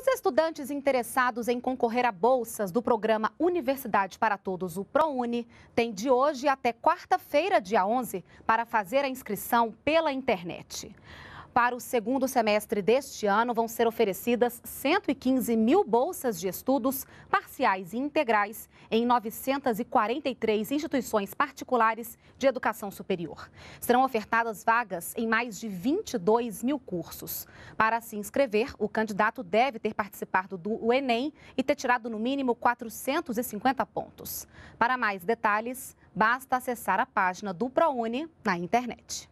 Os estudantes interessados em concorrer a bolsas do programa Universidade para Todos, o ProUni, têm de hoje até quarta-feira, dia 11, para fazer a inscrição pela internet. Para o segundo semestre deste ano, vão ser oferecidas 115 mil bolsas de estudos parciais e integrais em 943 instituições particulares de educação superior. Serão ofertadas vagas em mais de 22 mil cursos. Para se inscrever, o candidato deve ter participado do Enem e ter tirado no mínimo 450 pontos. Para mais detalhes, basta acessar a página do ProUni na internet.